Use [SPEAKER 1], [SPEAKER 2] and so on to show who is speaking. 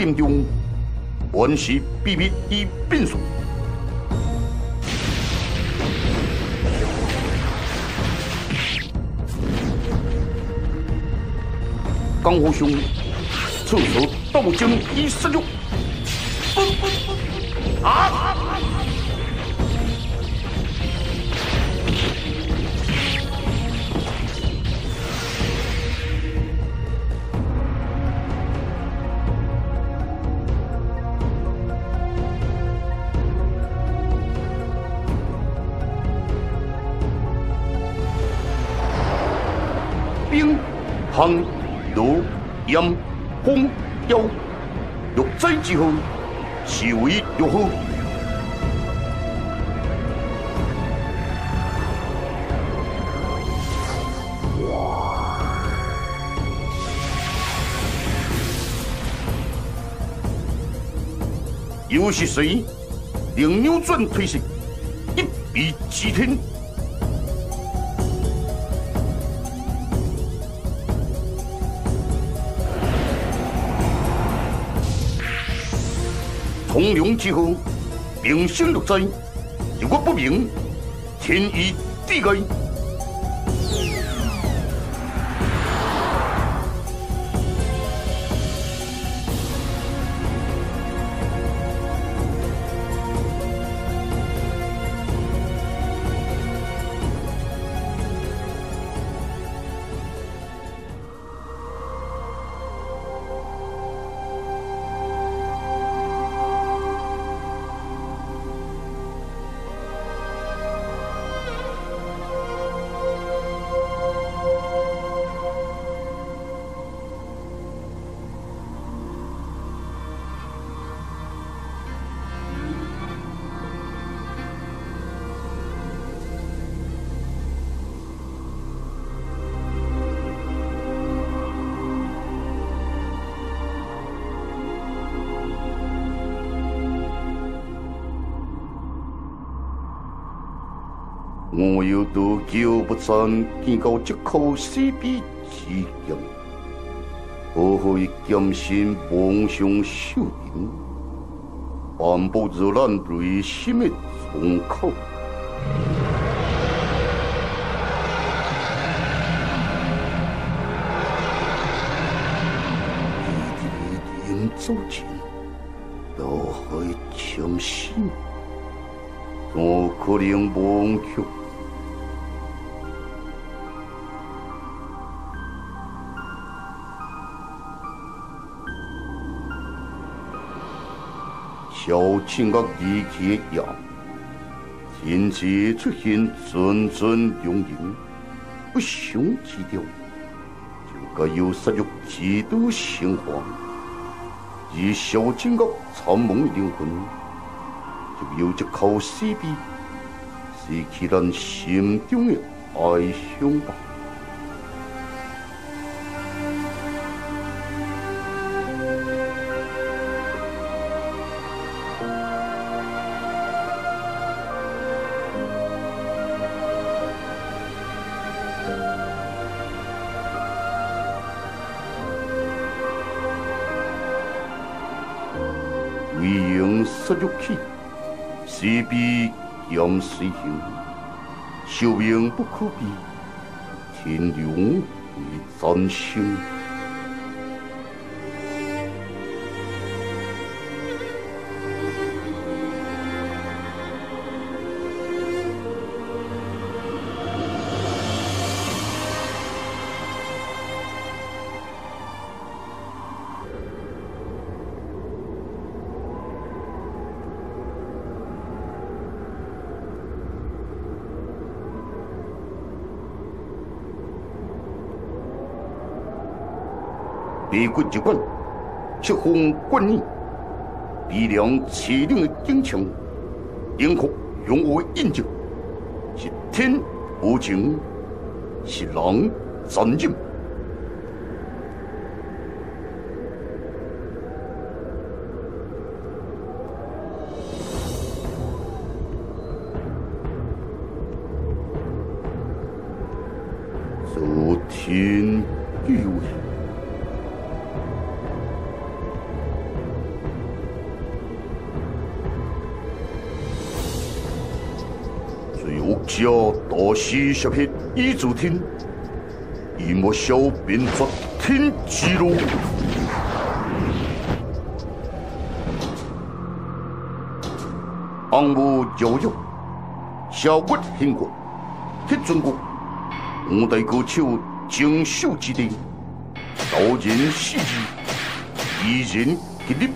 [SPEAKER 1] 林中，万事秘密已变数。江湖上，厕所斗争已失入。啊！寒、露、炎、风、妖，欲灾之后，是为如何？又是谁令扭转颓势，一笔击天？从良之后，名声六在，如果不明，天意地该。我有多久不曾见到这口西边之剑？何以剑心望向秀英？万不自难对心的重口。一点点走近，要害强心，怎可能忘却？小青个离去的夜，天际出现阵阵龙吟，不祥之兆，就该有杀戮几度鲜花。而小青个残梦灵魂，就有一口死笔，是其咱心中的哀伤吧。为营杀戮起，势必降水行，寿命不可比，天龙为战胜。别国之冠，赤红冠冕，鼻梁麒麟的坚强，眼眶勇武的印证，是天无情，是人残忍。昨天有。只要多吸些血以助听，一莫小便作听之路。昂武悠悠，小骨兴国，铁中国，五代高手精秀之地，刀剑戏技，一人一力。